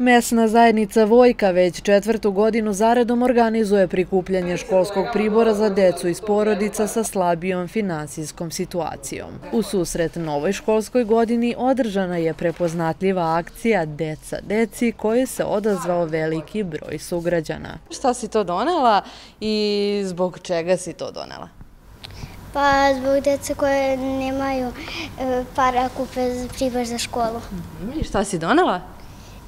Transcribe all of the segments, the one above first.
Mesna zajednica Vojka već četvrtu godinu zaredom organizuje prikupljanje školskog pribora za decu iz porodica sa slabijom finansijskom situacijom. U susret novoj školskoj godini održana je prepoznatljiva akcija Deca deci koje se odazvao veliki broj sugrađana. Šta si to donela i zbog čega si to donela? Pa zbog dece koje nemaju e, para kupe pribor za školu. I šta si donela?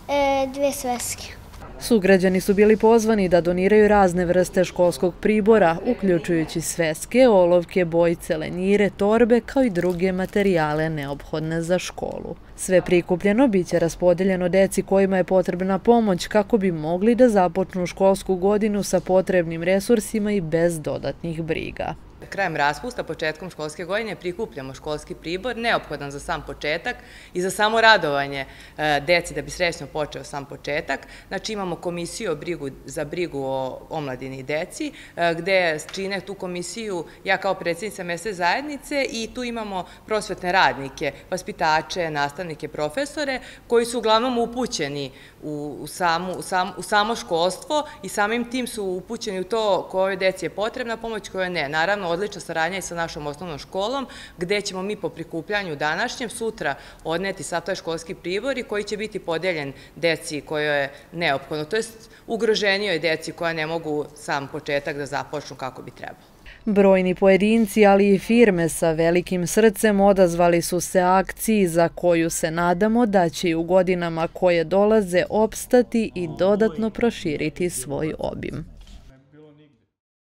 E, dve sveske. Sugrađani su bili pozvani da doniraju razne vrste školskog pribora, uključujući sveske, olovke, bojce, lenjire, torbe, kao i druge materijale neophodne za školu. Sve prikupljeno biće raspodeljeno deci kojima je potrebna pomoć kako bi mogli da započnu školsku godinu sa potrebnim resursima i bez dodatnih briga. Krajem raspusta, početkom školske godine, prikupljamo školski pribor, neophodan za sam početak i za samo radovanje e, deci da bi srećno počeo sam početak. Znači imamo komisiju za brigu o omladini i deci, e, gde čine tu komisiju ja kao predsjednica mesne zajednice i tu imamo prosvetne radnike, vaspitače, nastavnike, profesore, koji su uglavnom upućeni u, samu, u samo školstvo i samim tim su upućeni u to kojoj deci je potrebna pomoć, kojoj ne. Naravno, odlična saradnja i sa našom osnovnom školom, gde ćemo mi po prikupljanju današnjem sutra odneti sav taj školski pribor i koji će biti podeljen deci kojoj je neophodno, to je ugroženijoj deci koja ne mogu sam početak da započnu kako bi trebalo. Brojni pojedinci, ali i firme sa velikim srcem odazvali su se akciji za koju se nadamo da će i u godinama koje dolaze opstati i dodatno proširiti svoj obim.